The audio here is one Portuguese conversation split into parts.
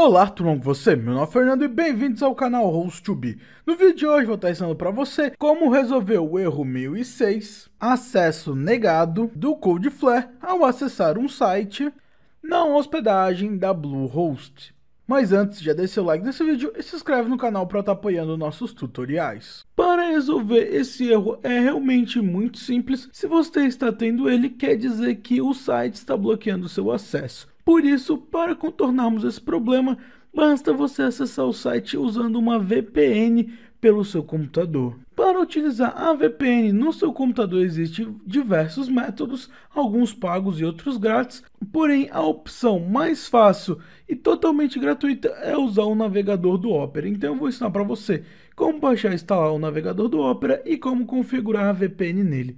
Olá, tudo bom com você? Meu nome é Fernando e bem-vindos ao canal HostTube. No vídeo de hoje vou estar ensinando para você como resolver o erro 1006, acesso negado do Cloudflare ao acessar um site na hospedagem da Bluehost. Mas antes, já deixa seu like nesse vídeo e se inscreve no canal para estar apoiando nossos tutoriais. Para resolver esse erro é realmente muito simples. Se você está tendo ele, quer dizer que o site está bloqueando seu acesso. Por isso, para contornarmos esse problema, basta você acessar o site usando uma VPN pelo seu computador. Para utilizar a VPN no seu computador existem diversos métodos, alguns pagos e outros grátis, porém a opção mais fácil e totalmente gratuita é usar o navegador do Opera. Então eu vou ensinar para você como baixar e instalar o navegador do Opera e como configurar a VPN nele.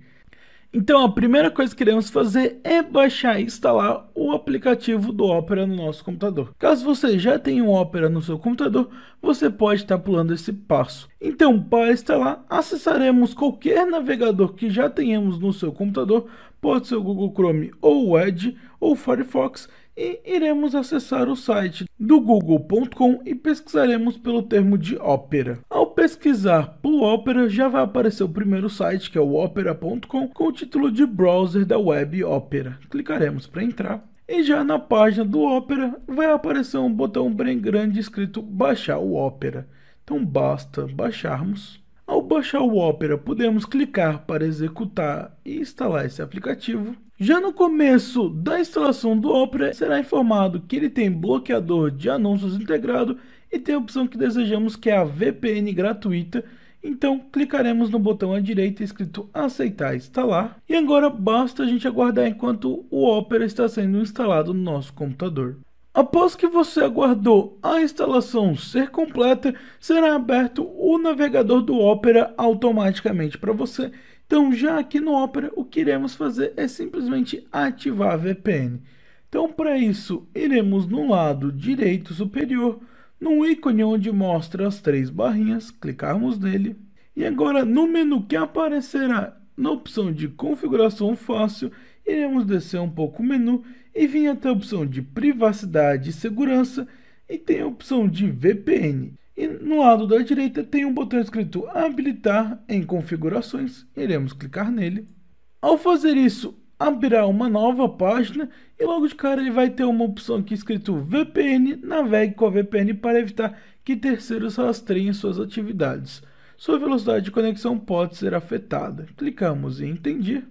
Então a primeira coisa que iremos fazer é baixar e instalar o aplicativo do Opera no nosso computador. Caso você já tenha um Opera no seu computador, você pode estar pulando esse passo. Então para instalar, acessaremos qualquer navegador que já tenhamos no seu computador, pode ser o Google Chrome ou o Edge ou o Firefox e iremos acessar o site do google.com e pesquisaremos pelo termo de Opera. Ao pesquisar por Opera, já vai aparecer o primeiro site, que é o opera.com, com o título de browser da web Opera. Clicaremos para entrar. E já na página do Opera vai aparecer um botão bem grande escrito baixar o Opera. Então basta baixarmos. Ao baixar o Opera, podemos clicar para executar e instalar esse aplicativo. Já no começo da instalação do Opera, será informado que ele tem bloqueador de anúncios integrado e tem a opção que desejamos que é a VPN gratuita. Então clicaremos no botão à direita escrito aceitar instalar e agora basta a gente aguardar enquanto o Opera está sendo instalado no nosso computador. Após que você aguardou a instalação ser completa, será aberto o navegador do Opera automaticamente para você então, já aqui no Opera, o que iremos fazer é simplesmente ativar a VPN. Então, para isso, iremos no lado direito superior, no ícone onde mostra as três barrinhas, clicarmos nele. E agora, no menu que aparecerá na opção de configuração fácil, iremos descer um pouco o menu e vir até a opção de privacidade e segurança e tem a opção de VPN. E no lado da direita tem um botão escrito habilitar em configurações, iremos clicar nele. Ao fazer isso, abrirá uma nova página e logo de cara ele vai ter uma opção aqui escrito VPN, navegue com a VPN para evitar que terceiros rastreiem suas atividades. Sua velocidade de conexão pode ser afetada. Clicamos em entendi.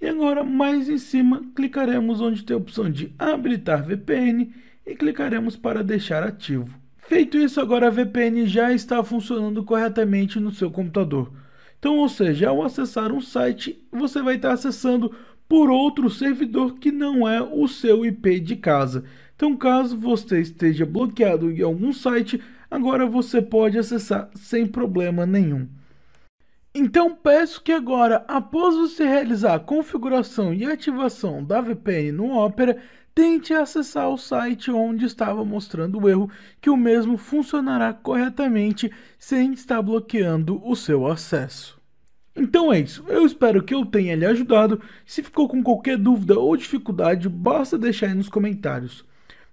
E agora mais em cima clicaremos onde tem a opção de habilitar VPN e clicaremos para deixar ativo. Feito isso, agora a VPN já está funcionando corretamente no seu computador. Então, ou seja, ao acessar um site, você vai estar acessando por outro servidor que não é o seu IP de casa. Então, caso você esteja bloqueado em algum site, agora você pode acessar sem problema nenhum. Então peço que agora, após você realizar a configuração e ativação da VPN no Opera, tente acessar o site onde estava mostrando o erro, que o mesmo funcionará corretamente sem estar bloqueando o seu acesso. Então é isso, eu espero que eu tenha lhe ajudado. Se ficou com qualquer dúvida ou dificuldade, basta deixar aí nos comentários.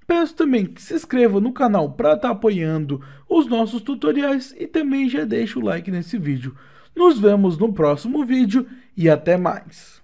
Peço também que se inscreva no canal para estar tá apoiando os nossos tutoriais e também já deixe o like nesse vídeo. Nos vemos no próximo vídeo e até mais.